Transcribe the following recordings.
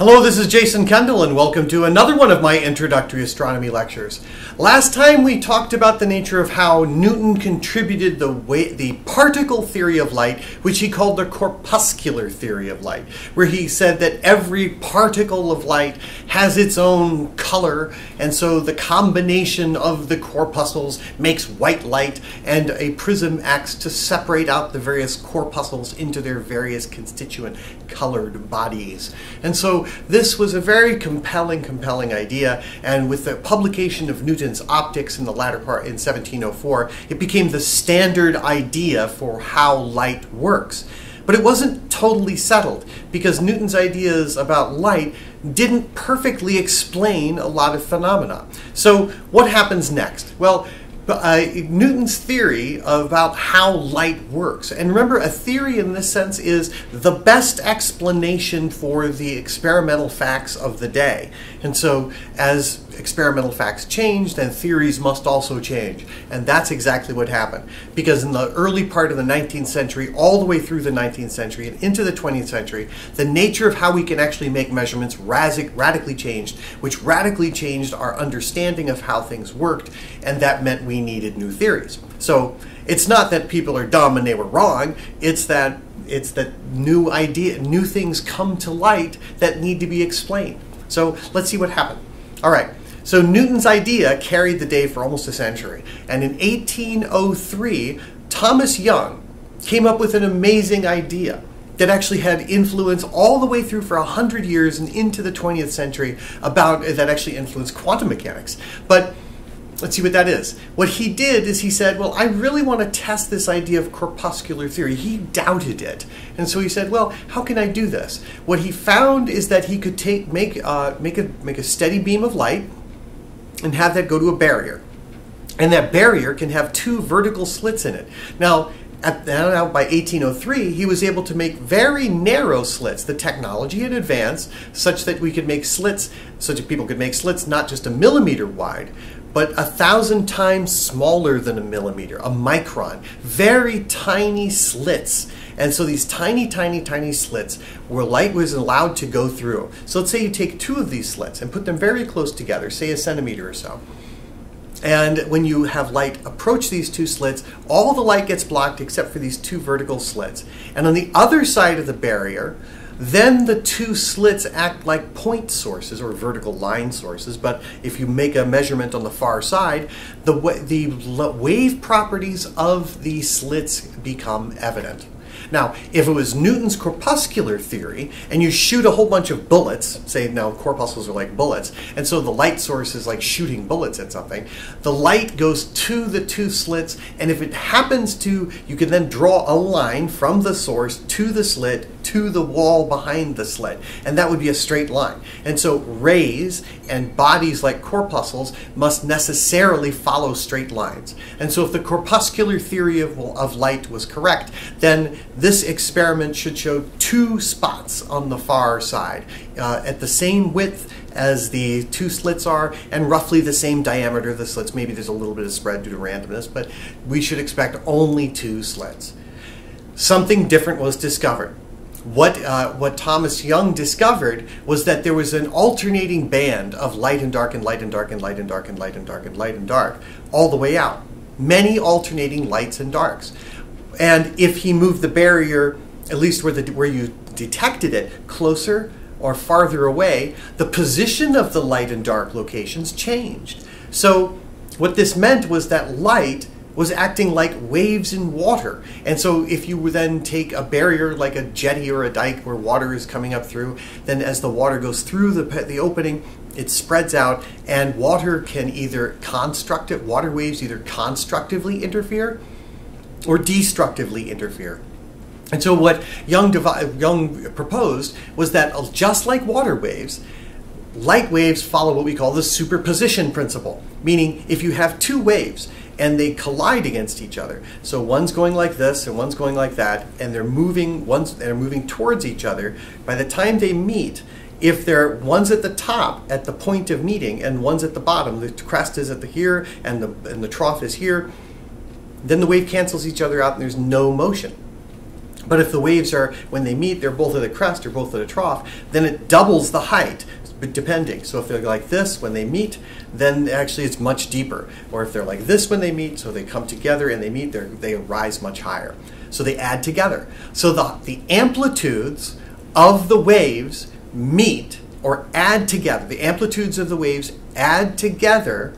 Hello, this is Jason Kendall, and welcome to another one of my introductory astronomy lectures. Last time we talked about the nature of how Newton contributed the way, the particle theory of light, which he called the corpuscular theory of light, where he said that every particle of light has its own color, and so the combination of the corpuscles makes white light, and a prism acts to separate out the various corpuscles into their various constituent colored bodies. And so this was a very compelling, compelling idea. And with the publication of Newton's optics in the latter part in 1704, it became the standard idea for how light works. But it wasn't totally settled because Newton's ideas about light didn't perfectly explain a lot of phenomena. So, what happens next? Well, uh, Newton's theory about how light works. And remember, a theory in this sense is the best explanation for the experimental facts of the day. And so, as experimental facts change, then theories must also change. And that's exactly what happened. Because in the early part of the 19th century, all the way through the 19th century and into the 20th century, the nature of how we can actually make measurements radically changed, which radically changed our understanding of how things worked, and that meant we needed new theories. So it's not that people are dumb and they were wrong, it's that it's that new idea new things come to light that need to be explained. So let's see what happened. All right. So Newton's idea carried the day for almost a century. And in 1803, Thomas Young came up with an amazing idea that actually had influence all the way through for 100 years and into the 20th century about that actually influenced quantum mechanics. But let's see what that is. What he did is he said, well, I really want to test this idea of corpuscular theory. He doubted it. And so he said, well, how can I do this? What he found is that he could take make uh, make a make a steady beam of light and have that go to a barrier. And that barrier can have two vertical slits in it. Now, at, by 1803, he was able to make very narrow slits. The technology had advanced such that we could make slits, such that people could make slits not just a millimeter wide, but a thousand times smaller than a millimeter, a micron. Very tiny slits. And so these tiny, tiny, tiny slits where light was allowed to go through. So let's say you take two of these slits and put them very close together, say a centimeter or so. And when you have light approach these two slits, all the light gets blocked except for these two vertical slits. And on the other side of the barrier, then the two slits act like point sources or vertical line sources. But if you make a measurement on the far side, the, the wave properties of these slits become evident. Now, if it was Newton's corpuscular theory, and you shoot a whole bunch of bullets, say now corpuscles are like bullets, and so the light source is like shooting bullets at something, the light goes to the two slits, and if it happens to, you can then draw a line from the source to the slit to the wall behind the slit, and that would be a straight line. And so rays and bodies like corpuscles must necessarily follow straight lines. And so if the corpuscular theory of, of light was correct, then this experiment should show two spots on the far side uh, at the same width as the two slits are and roughly the same diameter of the slits. Maybe there's a little bit of spread due to randomness, but we should expect only two slits. Something different was discovered what uh, what Thomas Young discovered was that there was an alternating band of light and dark and light and dark and light and dark and light and dark and light and dark all the way out. Many alternating lights and darks. And if he moved the barrier, at least where the where you detected it, closer or farther away, the position of the light and dark locations changed. So what this meant was that light was acting like waves in water. And so if you then take a barrier like a jetty or a dike where water is coming up through, then as the water goes through the, the opening, it spreads out and water can either construct it, water waves either constructively interfere or destructively interfere. And so what Young, Young proposed was that just like water waves, light waves follow what we call the superposition principle, meaning if you have two waves and they collide against each other. So one's going like this and one's going like that, and they're moving one's they're moving towards each other. By the time they meet, if they're one's at the top at the point of meeting and one's at the bottom, the crest is at the here and the and the trough is here, then the wave cancels each other out and there's no motion. But if the waves are, when they meet, they're both at a crest or both at a trough, then it doubles the height, depending. So if they're like this when they meet, then actually it's much deeper. Or if they're like this when they meet, so they come together and they meet, they rise much higher. So they add together. So the, the amplitudes of the waves meet or add together. The amplitudes of the waves add together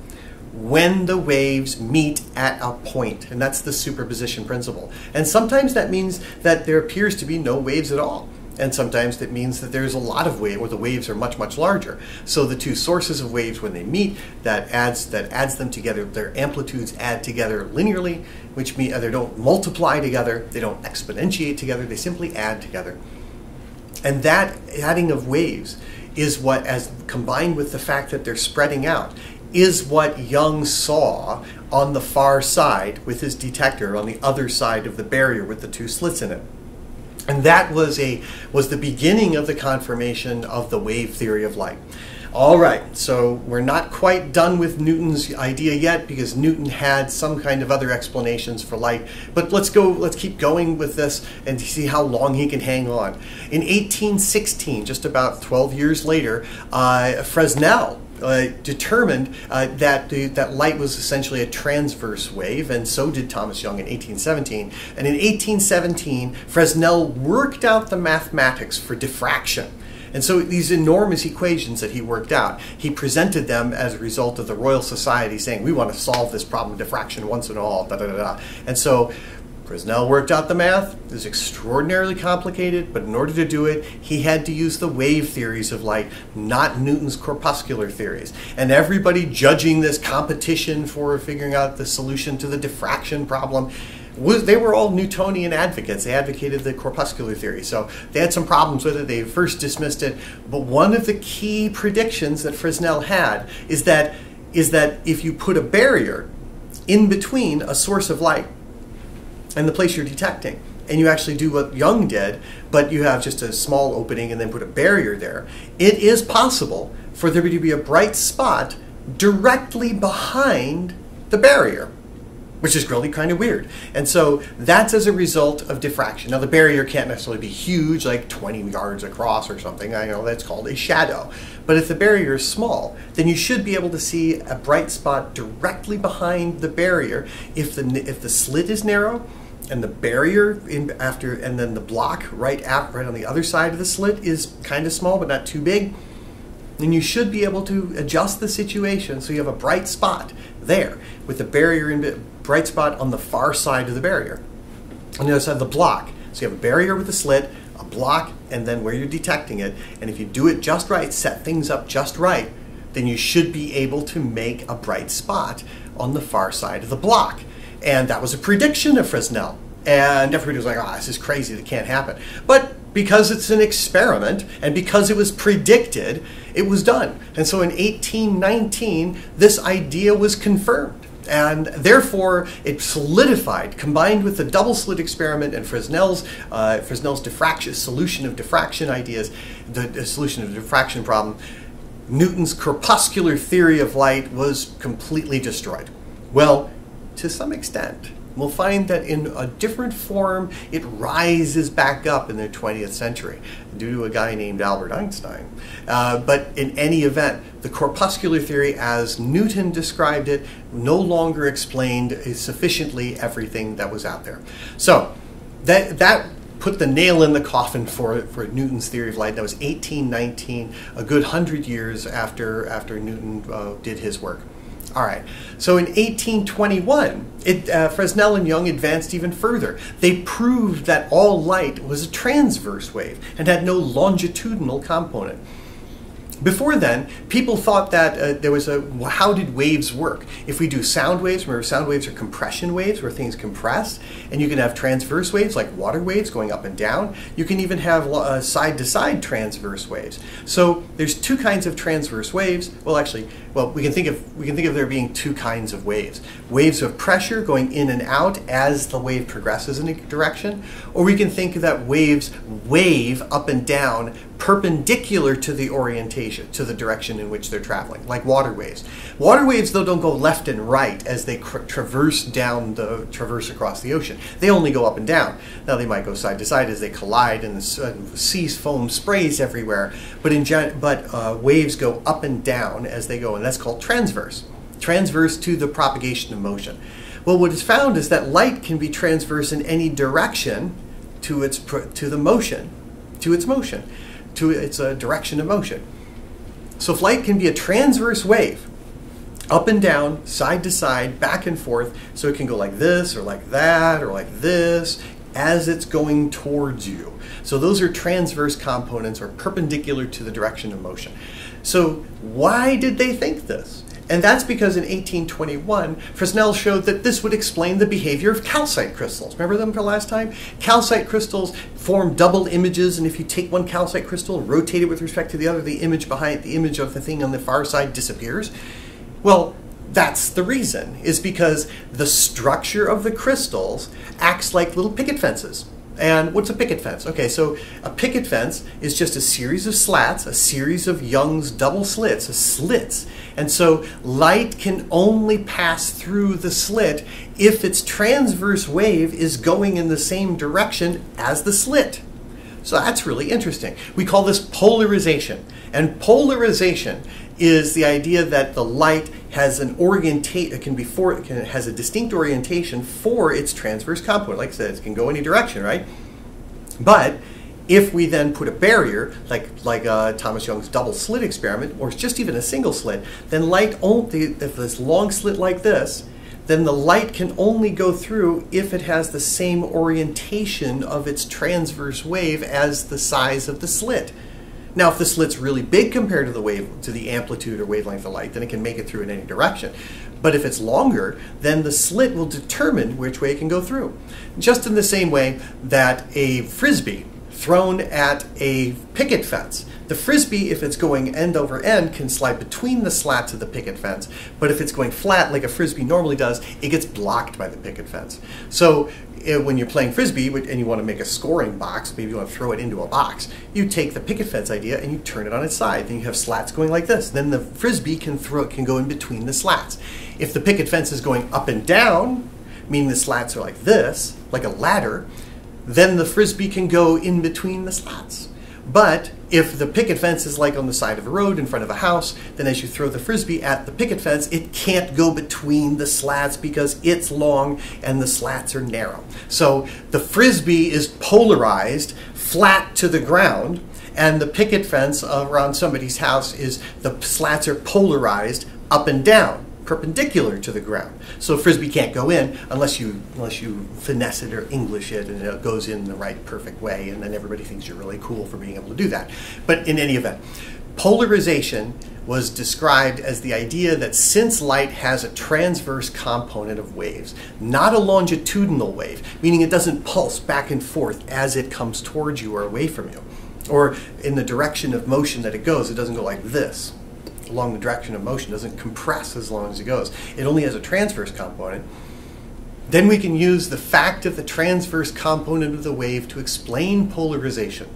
when the waves meet at a point, and that's the superposition principle. And sometimes that means that there appears to be no waves at all. And sometimes that means that there's a lot of wave, or the waves are much, much larger. So the two sources of waves, when they meet, that adds that adds them together. Their amplitudes add together linearly, which means uh, they don't multiply together, they don't exponentiate together, they simply add together. And that adding of waves is what, as combined with the fact that they're spreading out, is what Young saw on the far side with his detector on the other side of the barrier with the two slits in it. And that was a was the beginning of the confirmation of the wave theory of light. All right, so we're not quite done with Newton's idea yet because Newton had some kind of other explanations for light. But let's go, let's keep going with this and see how long he can hang on. In 1816, just about 12 years later, uh, Fresnel uh, determined uh, that the, that light was essentially a transverse wave, and so did Thomas Young in 1817. And in 1817, Fresnel worked out the mathematics for diffraction. And so these enormous equations that he worked out, he presented them as a result of the Royal Society saying, we want to solve this problem of diffraction once and all, da da da da. And so Fresnel worked out the math. It was extraordinarily complicated, but in order to do it, he had to use the wave theories of light, not Newton's corpuscular theories. And everybody judging this competition for figuring out the solution to the diffraction problem was, they were all Newtonian advocates. They advocated the corpuscular theory. So they had some problems with it. They first dismissed it. But one of the key predictions that Fresnel had is that, is that if you put a barrier in between a source of light and the place you're detecting, and you actually do what Young did, but you have just a small opening and then put a barrier there, it is possible for there to be a bright spot directly behind the barrier which is really kind of weird. And so that's as a result of diffraction. Now the barrier can't necessarily be huge, like 20 yards across or something. I know that's called a shadow. But if the barrier is small, then you should be able to see a bright spot directly behind the barrier. If the if the slit is narrow, and the barrier in after and then the block right at right on the other side of the slit is kind of small but not too big then you should be able to adjust the situation so you have a bright spot there with the barrier in bright spot on the far side of the barrier. On the other side of the block. So you have a barrier with a slit, a block, and then where you're detecting it. And if you do it just right, set things up just right, then you should be able to make a bright spot on the far side of the block. And that was a prediction of Fresnel. And everybody was like, oh, this is crazy, that can't happen. But because it's an experiment and because it was predicted, it was done. And so in 1819, this idea was confirmed. And therefore, it solidified, combined with the double slit experiment and Fresnel's, uh, Fresnel's diffraction, solution of diffraction ideas, the, the solution of the diffraction problem, Newton's corpuscular theory of light was completely destroyed. Well, to some extent we'll find that in a different form it rises back up in the 20th century due to a guy named Albert Einstein. Uh, but in any event, the corpuscular theory as Newton described it no longer explained sufficiently everything that was out there. So that, that put the nail in the coffin for, for Newton's theory of light. That was 1819, a good hundred years after, after Newton uh, did his work. All right. So in 1821, it, uh, Fresnel and Young advanced even further. They proved that all light was a transverse wave and had no longitudinal component. Before then, people thought that uh, there was a how did waves work? If we do sound waves, remember sound waves are compression waves where things compress, and you can have transverse waves like water waves going up and down. You can even have side to side transverse waves. So there's two kinds of transverse waves. Well, actually, well we can think of we can think of there being two kinds of waves: waves of pressure going in and out as the wave progresses in a direction, or we can think that waves wave up and down perpendicular to the orientation, to the direction in which they're traveling, like water waves. Water waves, though, don't go left and right as they traverse down the traverse across the ocean. They only go up and down. Now they might go side to side as they collide, and the uh, seas foam sprays everywhere. But in but uh, waves go up and down as they go, and that's called transverse. Transverse to the propagation of motion. Well, what is found is that light can be transverse in any direction to its to the motion, to its motion, to its uh, direction of motion. So light can be a transverse wave, up and down, side to side, back and forth. So it can go like this or like that or like this as it's going towards you. So those are transverse components or perpendicular to the direction of motion. So why did they think this? And that's because in 1821, Fresnel showed that this would explain the behavior of calcite crystals. Remember them from last time? Calcite crystals form double images, and if you take one calcite crystal and rotate it with respect to the other, the image behind the image of the thing on the far side disappears. Well, that's the reason, is because the structure of the crystals acts like little picket fences. And what's a picket fence? Okay, so a picket fence is just a series of slats, a series of Young's double slits, a slits. And so light can only pass through the slit if its transverse wave is going in the same direction as the slit. So that's really interesting. We call this polarization. And polarization is the idea that the light has an orientate, it can be for, it can, has a distinct orientation for its transverse component. Like I said, it can go any direction, right? But if we then put a barrier, like like uh, Thomas Young's double slit experiment, or just even a single slit, then light only if this long slit like this, then the light can only go through if it has the same orientation of its transverse wave as the size of the slit. Now, if the slit's really big compared to the wave to the amplitude or wavelength of light, then it can make it through in any direction. But if it's longer, then the slit will determine which way it can go through. Just in the same way that a frisbee thrown at a picket fence. The frisbee, if it's going end over end, can slide between the slats of the picket fence. But if it's going flat, like a frisbee normally does, it gets blocked by the picket fence. So it, when you're playing frisbee and you want to make a scoring box, maybe you want to throw it into a box, you take the picket fence idea and you turn it on its side. Then you have slats going like this. Then the frisbee can throw can go in between the slats. If the picket fence is going up and down, meaning the slats are like this, like a ladder, then the frisbee can go in between the slats. But if the picket fence is like on the side of a road in front of a house, then as you throw the frisbee at the picket fence, it can't go between the slats because it's long and the slats are narrow. So the frisbee is polarized flat to the ground, and the picket fence around somebody's house is the slats are polarized up and down perpendicular to the ground. So frisbee can't go in unless you unless you finesse it or English it and it goes in the right perfect way and then everybody thinks you're really cool for being able to do that. But in any event, polarization was described as the idea that since light has a transverse component of waves, not a longitudinal wave, meaning it doesn't pulse back and forth as it comes towards you or away from you, or in the direction of motion that it goes, it doesn't go like this along the direction of motion doesn't compress as long as it goes. It only has a transverse component. Then we can use the fact of the transverse component of the wave to explain polarization.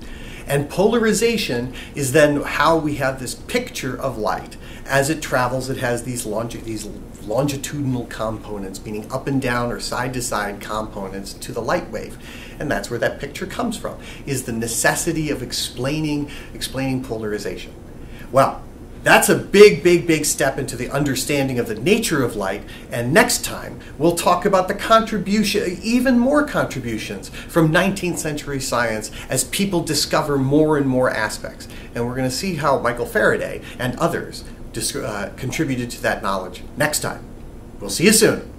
And polarization is then how we have this picture of light. As it travels, it has these, longi these longitudinal components, meaning up and down or side to side components to the light wave. And that's where that picture comes from, is the necessity of explaining, explaining polarization. Well, that's a big, big, big step into the understanding of the nature of light. And next time, we'll talk about the contribution, even more contributions from 19th century science as people discover more and more aspects. And we're going to see how Michael Faraday and others uh, contributed to that knowledge next time. We'll see you soon.